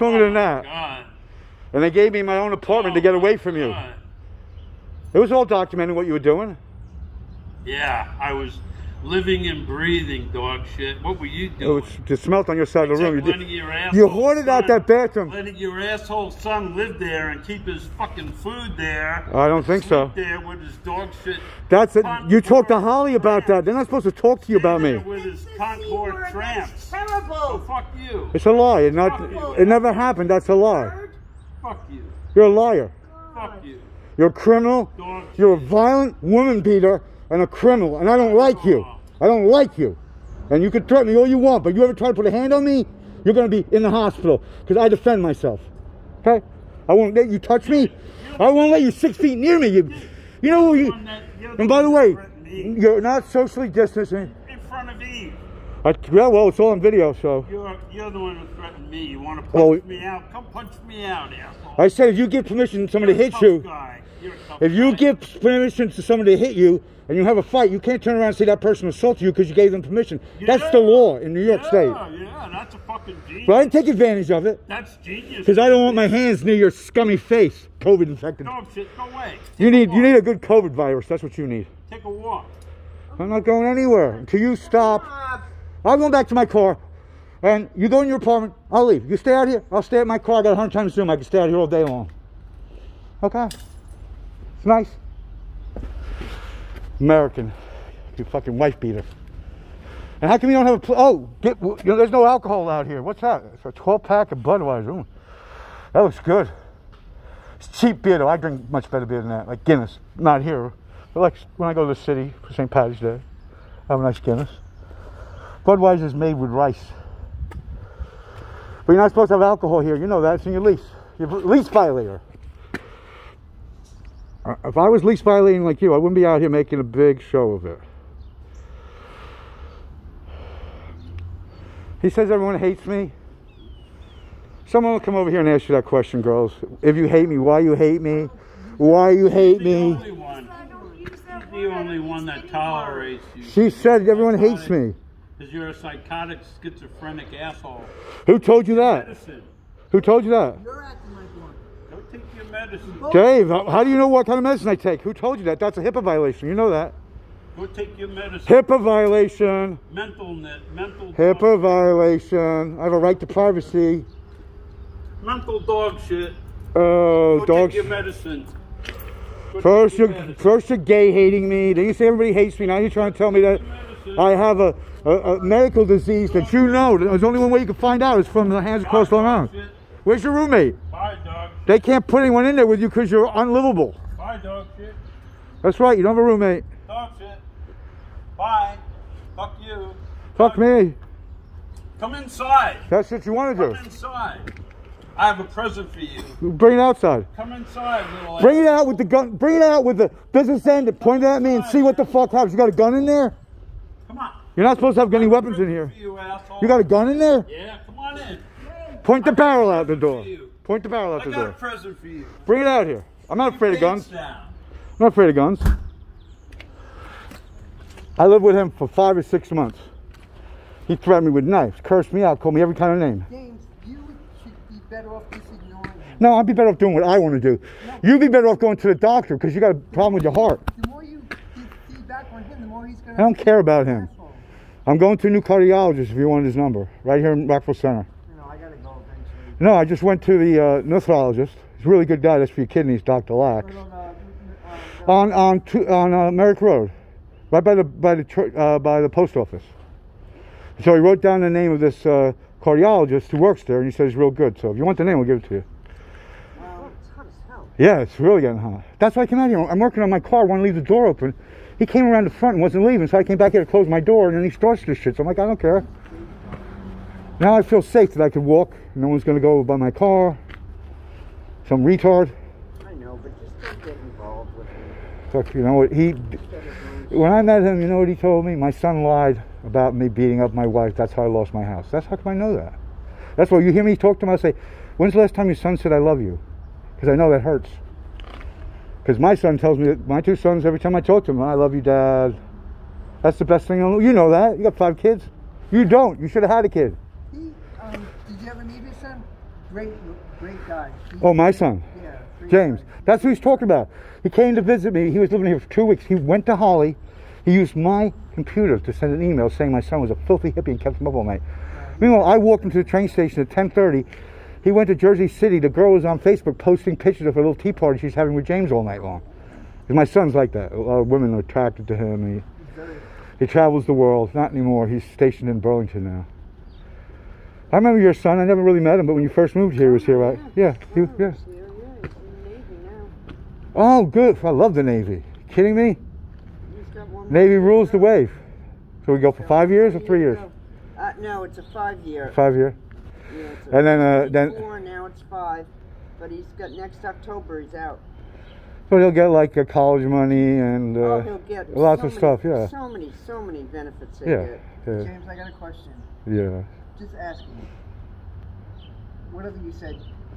longer than Oh, that. God. And they gave me my own apartment to get Oh, away from you. It was all documented what you were doing. Yeah, I was living and breathing dog shit. What were you It doing? was just smelled on your side of the room. You, did, your you asshole hoarded out that bathroom. Letting your asshole son live there and keep his fucking food there. I don't think so. There with his dog shit. That's it. You talked to Holly about that. They're not supposed to talk to you about me. there With his It's the C Concord word, that's tramps. So Terrible. fuck you. It's a lie. It not. It never happened. That's a lie. Fuck you. You're a liar. Fuck you. You're a criminal. Dog You're a violent woman beater and a criminal, and I don't like you. I don't like you. And you can threaten me all you want, but you ever try to put a hand on me, you're going to be in the hospital because I defend myself. Okay? I won't let you touch me. I won't let you six feet near me. You, you know who you. One that- you're And by the way, that threatened me you're not socially distancing. Eh? in front of Eve. I, yeah, well, it's all on video, so. You're you're the one who threatened me. You want to punch Well, me out? Come punch me out, asshole. I said if you give permission somebody hit you, guy. You're a tough if you give permission to somebody to hit you and you have a fight, you can't turn around and say that person assaulted you because you gave them permission. That's the law in New York yeah, State. Yeah, that's a fucking genius. But I didn't take advantage of it That's genius. because I don't want my hands near your scummy face, COVID infected. No, shit, go away. You need a you need a good COVID virus. That's what you need. Take a walk. I'm not going anywhere until you stop. I'm going back to my car, and you go in your apartment. I'll leave. You stay out here. I'll stay at my car. I got a hundred times Zoom. I can stay out here all day long. Okay. It's nice. American. You fucking wife beater. And how come you don't have a oh? Get, you know, there's no alcohol out here. What's that? It's a 12 pack of Budweiser. Ooh, that looks good. It's cheap beer though. I drink much better beer than that, like Guinness. Not here, but like when I go to the city for St. Patty's Day, I have a nice Guinness. Budweiser is made with rice. But you're not supposed to have alcohol here. You know that. It's in your lease. You're a lease violator. Uh, If I was lease violating like you, I wouldn't be out here making a big show of it. He says everyone hates me. Someone will come over here and ask you that question, girls. If you hate me, why you hate me? Why you hate The me? only one. I don't use that The only one that tolerates you. She said everyone hates me. Because you're a psychotic, schizophrenic asshole. Who told you that? Medicine. Who told you that? You're acting like one. Go take your medicine. Dave, how, do you know what kind of medicine I take? Who told you that? That's a HIPAA violation. You know that. Go take your medicine. HIPAA violation. Mental net. Mental. HIPAA dog, violation. I have a right to privacy. mental dog shit. Oh, Go dogs. take your medicine. Go First your you're, medicine. first you're gay hating me. Then you say everybody hates me. Now you're trying to tell me that I have a, a, a medical disease that you know. There's only one way you can find out It's from the hands across the Bye, around. dog shit. Where's your roommate? They can't put anyone in there with you because you're unlivable. Bye, dog shit. That's right. You don't have a roommate. Dog shit. Bye. Fuck you. Fuck me. Come inside. That's what you want to do. Come inside. I have a present for you. Bring it outside. Come inside, little Bring it out with the gun. Bring it out with the business end and point it at me and see what the fuck happens. You got a gun in there? Come on. You're not supposed to have any I have a weapons in here. You, asshole. You got a gun in there? Yeah, come on in. Point the barrel out the door. For you. Point the barrel out I the got a present for you. Bring it out here. I'm not afraid of guns. down. I'm not afraid of guns. I lived with him for five or six months. He threatened me with knives, cursed me out, called me every kind of name. James, you should be better off just ignoring him. No, I'd be better off doing what I want to do. You'd be better off going to the doctor because you got a problem with your heart. The more you give feedback on him, the more he's going I don't care about him. I'm going to a new cardiologist if you want his number, right here in Rockville Centre. You know, I gotta go eventually. No, I just went to the uh, nephrologist. He's a really good guy. That's for your kidneys, Dr. Lax. On, uh, On on two, on uh, Merrick Road, right by the by the uh, by the post office. So he wrote down the name of this uh, cardiologist who works there, and he says he's real good. So if you want the name, we'll give it to you. well, it's hot as hell. Yeah, it's really getting hot. That's why I came out here. I'm working on my car. Want to leave the door open. He came around the front and wasn't leaving, so I came back here to close my door, and then he starts this shit. So I'm like, I don't care. Now I feel safe that I can walk. No one's gonna go by my car. Some retard. I know, but just don't get involved with him. Fuck, you know what he? When I met him, you know what he told me? My son lied about me beating up my wife. That's how I lost my house. That's how come I know that. That's why you hear me talk to him. I say, "When's the last time your son said I love you?" Because I know that hurts. Because my son tells me that my two sons every time I talk to them, "I love you, Dad." That's the best thing. I know. You know that. You got five kids. You don't. You should have had a kid. You ever meet his son? Great, great guy. He- Oh, my son. Yeah. James. That's who he's talking about. He came to visit me. He was living here for two weeks. He went to Holly. He used my computer to send an email saying my son was a filthy hippie and kept him up all night. Meanwhile, I walked into the train station at 10:30. He went to Jersey City. The girl was on Facebook posting pictures of a little tea party she's having with James all night long. my son's like that. A lot of women are attracted to him. He, he travels the world. Not anymore. He's stationed in Burlington now. I remember your son. I never really met him, but when you first moved here, he was here, right? Yeah. He, yeah. Yeah, yeah, he's in the Navy now. Oh, good. I love the Navy. Kidding me? He's got one more Navy rules the wave. So we go for five years or three years? Uh, no, it's a five-year. Five year. Yeah, And then, uh, then, Four, now it's five. But he's got next October. He's out. so he'll get like uh, college money and oh, uh, he'll get lots so of many- stuff. Yeah, So many, so many benefits they yeah, get. yeah, James, I got a question. yeah. Just asking. Whatever you said,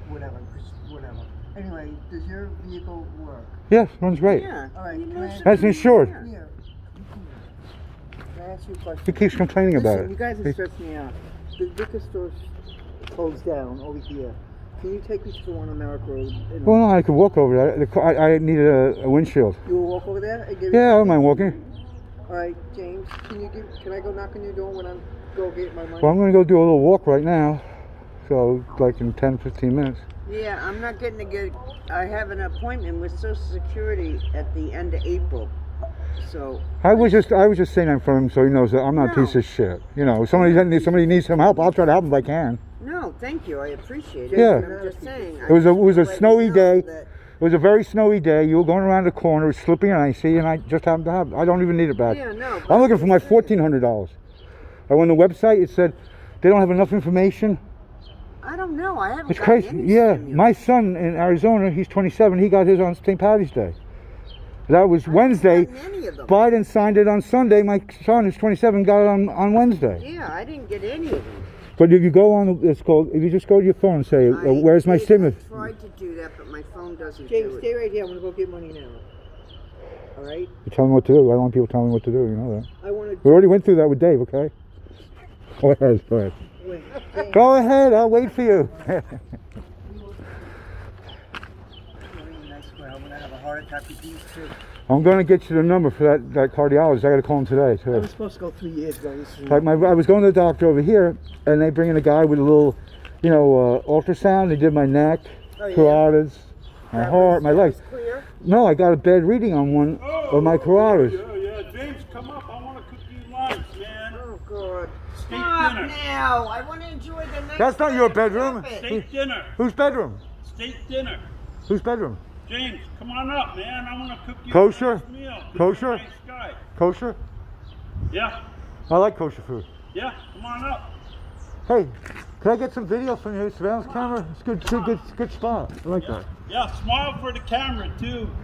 whatever, just whatever. Anyway, does your vehicle work? Yes, runs great. Yeah. All right, He can I- That's insured. here. Here. Can I ask you a question? He keeps complaining about it. you guys are stressing me out. The liquor store closed down over here. Can you take me to the one on Merrick Road? And Well, no, I could walk over there. The car, I, I needed a, a windshield. You will walk over there? and give me Yeah, I don't mind walking. All right, James. Can you give? Can I go knock on your door when I'm go get my money? Well, I'm going to go do a little walk right now. So, like in 10, 15 minutes. Yeah, I'm not getting to get. I have an appointment with Social Security at the end of April. So I was just, I was just saying that for him so he knows that I'm not a piece of shit. You know, somebody needs somebody needs some help, I'll try to help if I can. no, thank you. I appreciate it. Yeah. I'm just saying. It was a- it was a snowy day. It was a very snowy day. You were going around the corner, it was slipping and icy, and I just happened to have. I don't even need it back. Yeah, no. I'm looking for my fourteen hundred dollars. I went on the website. It said they don't have enough information. I don't know. I haven't. It's crazy. any Yeah, stimulus. my son in Arizona, he's 27. He got his on St. Patty's Day. That was I Wednesday. Any of them. Biden signed it on Sunday. My son, who's 27, got it on, on Wednesday. yeah, I didn't get any of them. But if you go on, it's called. If you just go to your phone and say, uh, I "Where's my stimulus?" I tried to do that, but my phone doesn't James, do stay it. right here. I'm gonna go get money now. All right. You tell me what to do. I don't want people telling me what to do. You know that. I want to. We already went through that with Dave. Okay. Go ahead. Go ahead. Wait, James, Go ahead. I'll wait for you. I'm gonna have a heart attack with these two. I'm going to get you the number for that, that cardiologist. I got to call him today I was supposed to go three years ago. Like my, I was going to the doctor over here, and they bring in a guy with a little, you know, uh, ultrasound. They did my neck, Oh, yeah. carotids, my That heart, my legs. Clear. No, I got a bad reading on one of my carotids. Yeah, yeah. James, come up. I want to cook you lunch, man. Oh God. Steak Stop dinner. now. I want to enjoy the next. That's not your bedroom. Stop it. Steak dinner. Whose bedroom? State dinner. Whose bedroom? James, come on up, man. I want to cook you Kosher? a nice meal. You're Kosher? Nice. Kosher? Yeah, I like kosher food. yeah. Come on up. Hey, can I get some video from your surveillance camera? It's good, good, good, good spot. I like that. Yeah, smile for the camera too.